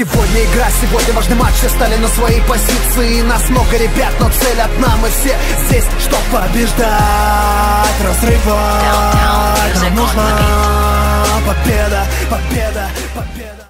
Сегодня игра, сегодня важный матч. Все стали на свои позиции. Нас много ребят, но цель одна. Мы все здесь, чтоб побеждать Разрывать. Нам нужна победа, победа, победа.